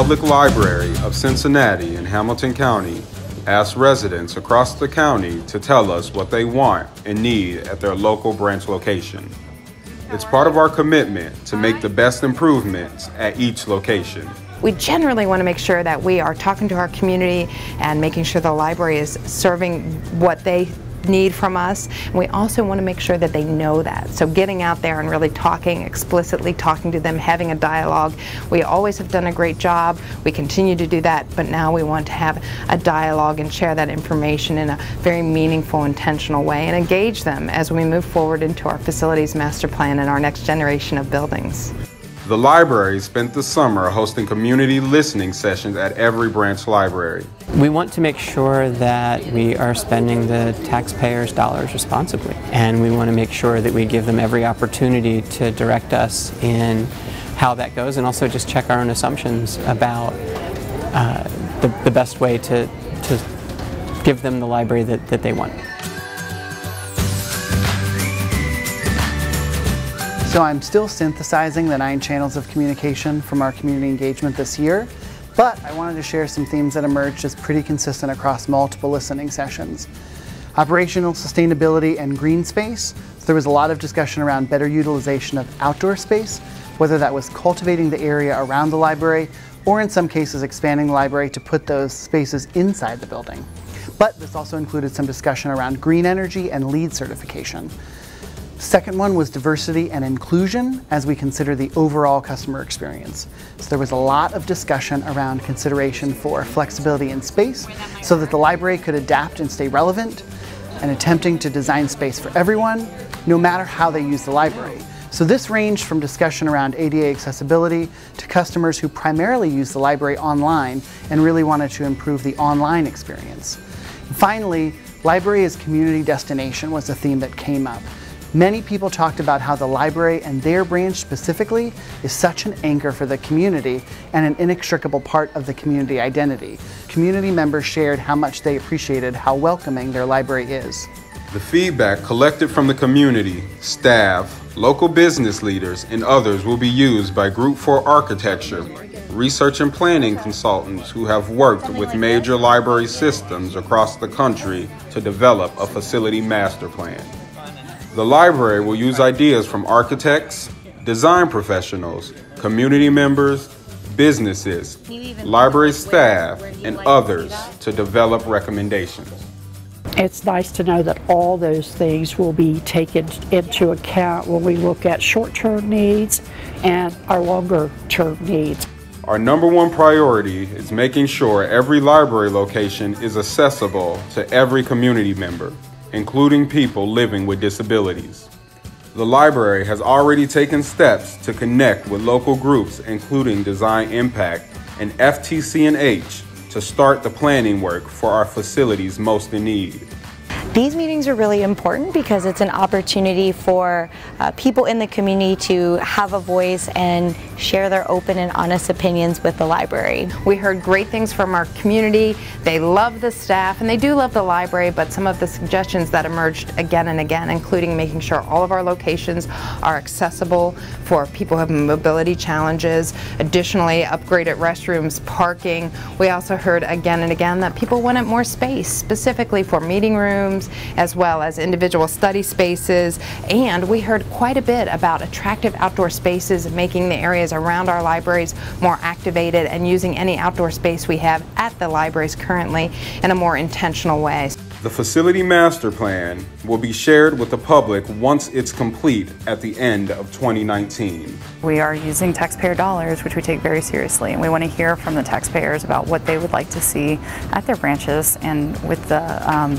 Public Library of Cincinnati and Hamilton County asks residents across the county to tell us what they want and need at their local branch location. It's part of our commitment to make the best improvements at each location. We generally want to make sure that we are talking to our community and making sure the library is serving what they need from us. And we also want to make sure that they know that. So getting out there and really talking, explicitly talking to them, having a dialogue. We always have done a great job. We continue to do that, but now we want to have a dialogue and share that information in a very meaningful, intentional way and engage them as we move forward into our facilities master plan and our next generation of buildings. The library spent the summer hosting community listening sessions at every branch library. We want to make sure that we are spending the taxpayers' dollars responsibly, and we want to make sure that we give them every opportunity to direct us in how that goes and also just check our own assumptions about uh, the, the best way to, to give them the library that, that they want. So I'm still synthesizing the nine channels of communication from our community engagement this year, but I wanted to share some themes that emerged as pretty consistent across multiple listening sessions. Operational sustainability and green space. So there was a lot of discussion around better utilization of outdoor space, whether that was cultivating the area around the library or in some cases expanding the library to put those spaces inside the building. But this also included some discussion around green energy and LEED certification. Second one was diversity and inclusion as we consider the overall customer experience. So there was a lot of discussion around consideration for flexibility in space so that the library could adapt and stay relevant and attempting to design space for everyone, no matter how they use the library. So this ranged from discussion around ADA accessibility to customers who primarily use the library online and really wanted to improve the online experience. Finally, library as community destination was a theme that came up. Many people talked about how the library and their branch specifically is such an anchor for the community and an inextricable part of the community identity. Community members shared how much they appreciated how welcoming their library is. The feedback collected from the community, staff, local business leaders, and others will be used by Group 4 Architecture, research and planning consultants who have worked with major library systems across the country to develop a facility master plan. The library will use ideas from architects, design professionals, community members, businesses, library staff, and others to develop recommendations. It's nice to know that all those things will be taken into account when we look at short-term needs and our longer-term needs. Our number one priority is making sure every library location is accessible to every community member including people living with disabilities. The library has already taken steps to connect with local groups including Design Impact and FTC&H to start the planning work for our facilities most in need. These meetings are really important because it's an opportunity for uh, people in the community to have a voice and share their open and honest opinions with the library. We heard great things from our community. They love the staff and they do love the library, but some of the suggestions that emerged again and again, including making sure all of our locations are accessible for people who have mobility challenges, additionally upgraded restrooms, parking. We also heard again and again that people wanted more space, specifically for meeting rooms, rooms as well as individual study spaces and we heard quite a bit about attractive outdoor spaces making the areas around our libraries more activated and using any outdoor space we have at the libraries currently in a more intentional way. The facility master plan will be shared with the public once it's complete at the end of 2019. We are using taxpayer dollars, which we take very seriously, and we want to hear from the taxpayers about what they would like to see at their branches and with the um,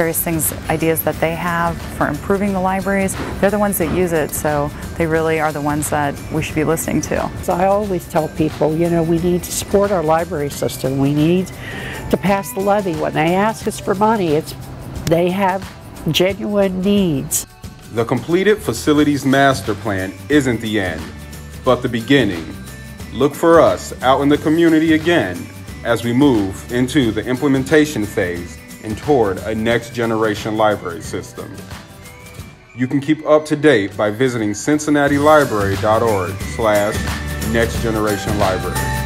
various things, ideas that they have for improving the libraries. They're the ones that use it, so they really are the ones that we should be listening to. So I always tell people, you know, we need to support our library system. We need to pass the levy. When they ask us for money, it's they have genuine needs. The completed facilities master plan isn't the end, but the beginning. Look for us out in the community again as we move into the implementation phase and toward a next generation library system. You can keep up to date by visiting cincinnatilibrary.org slash next generation library.